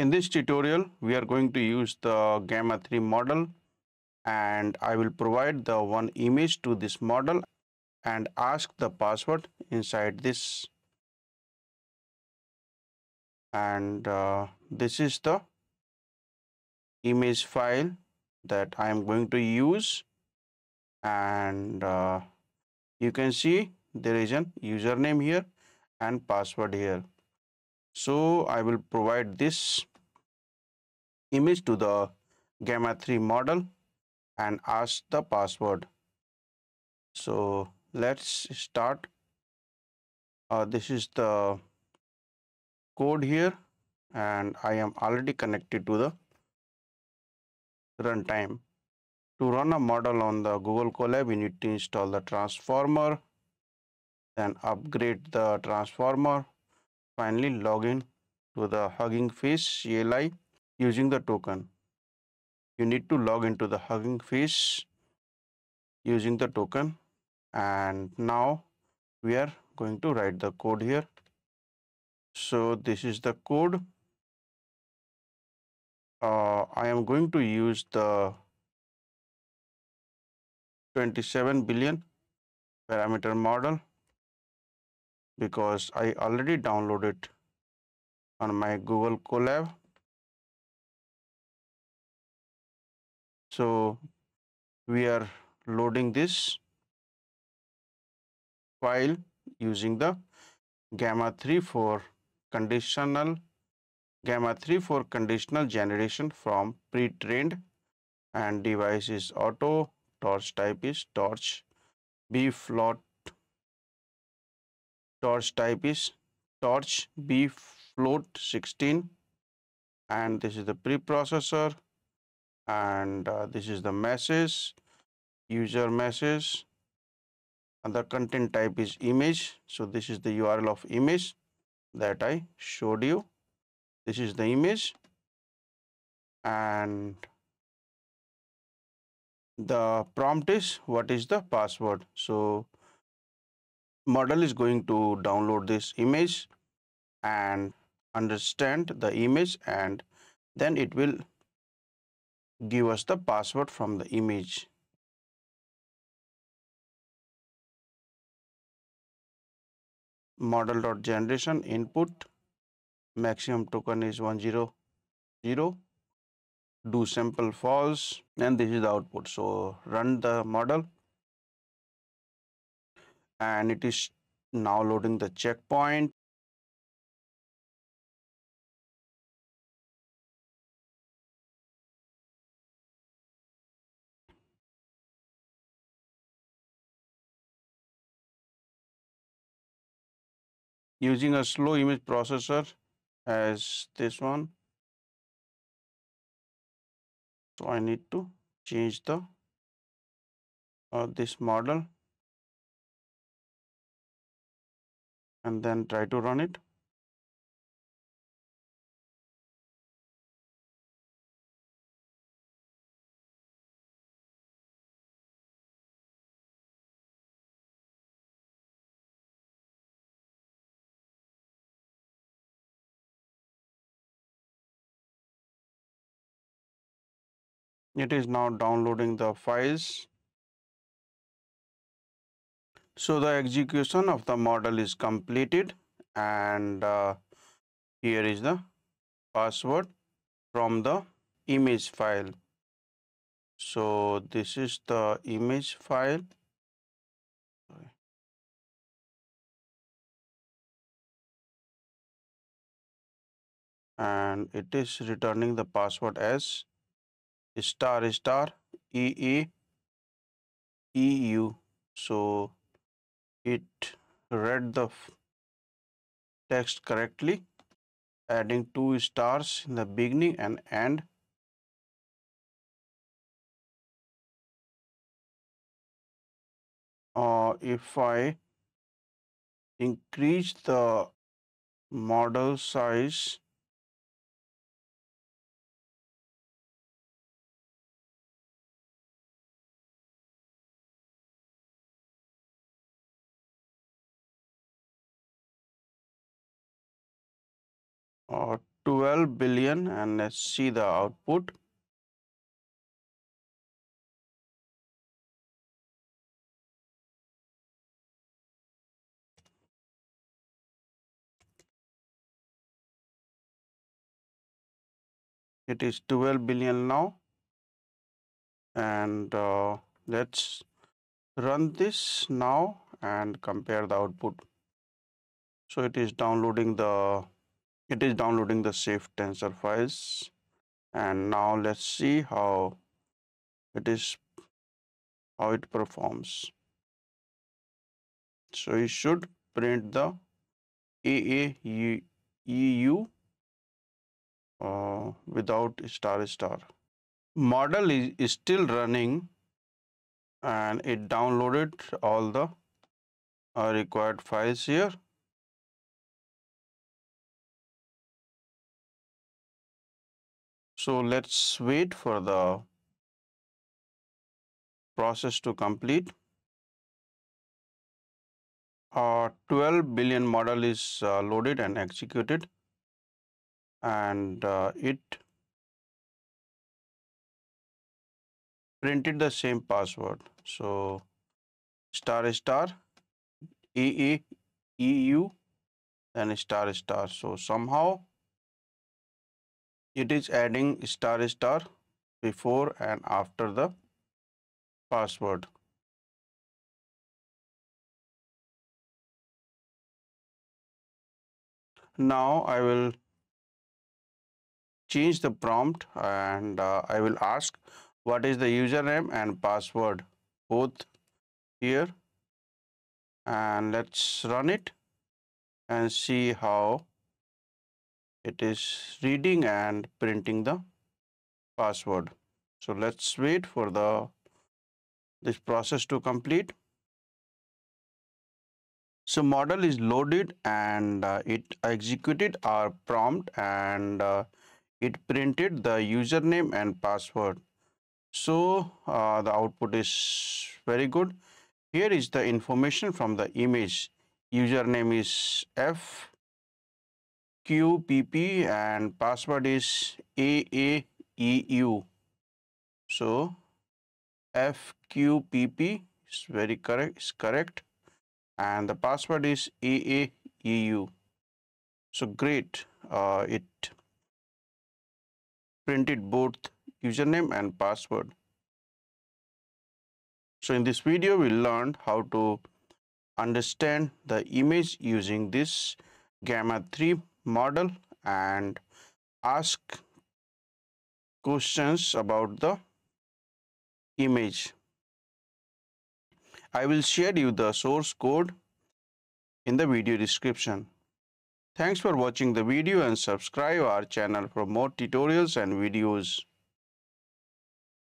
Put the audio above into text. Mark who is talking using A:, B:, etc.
A: In this tutorial, we are going to use the Gemma 3 model and I will provide the one image to this model and ask the password inside this. And uh, this is the image file that I am going to use. And uh, you can see there is an username here and password here. So I will provide this image to the Gemma 3 model and ask the password. So let's start. Uh, this is the code here and I am already connected to the runtime. To run a model on the Google Colab, we need to install the transformer, then upgrade the transformer, finally log in to the Hugging Face CLI using the token. You need to log into the Hugging Face using the token. And now we are going to write the code here. So this is the code. Uh, I am going to use the 27 billion parameter model because I already downloaded it on my Google Colab so we are loading this file using the Gemma 3 for conditional Gemma 3 for conditional generation from pre-trained and device is auto torch type is torch b float torch type is torch b float 16 and this is the preprocessor and uh, this is the message user message. And the content type is image. So this is the url of image that i showed you. This is the image. And the prompt is what is the password? So model is going to download this image and understand the image and then it will give us the password from the image. Model dot generation input. Maximum token is 100 do sample false and this is the output. So run the model. And it is now loading the checkpoint using a slow image processor as this one. So I need to change the uh, this model and then try to run it it is now downloading the files. So the execution of the model is completed and uh, here is the password from the image file. So this is the image file. And it is returning the password as star star E E E U. So it read the text correctly, adding two stars in the beginning and end. Uh, if I increase the model size uh, 12 billion and let's see the output. It is 12 billion now. And uh, let's run this now and compare the output. So it is downloading the it is downloading the safe tensor files and now let's see how it is how it performs so it should print the AAEU uh, without star star. Model is, is still running and it downloaded all the uh, required files here. So let's wait for the process to complete. Our 12 billion model is uh, loaded and executed. And uh, it printed the same password. So star star e e e u and star star. So somehow it is adding star star before and after the password. Now I will change the prompt and uh, I will ask what is the username and password both here. And let's run it and see how it is reading and printing the password. So let's wait for the this process to complete. So model is loaded and uh, it executed our prompt and uh, it printed the username and password. So uh, the output is very good. Here is the information from the image. Username is fqpp and password is aaeu so fqpp is very correct is correct. And the password is aaeu so great. Uh, it printed both username and password. So in this video, we learned how to understand the image using this Gemma 3 model and ask questions about the image. I will share you the source code in the video description. Thanks for watching the video and subscribe our channel for more tutorials and videos.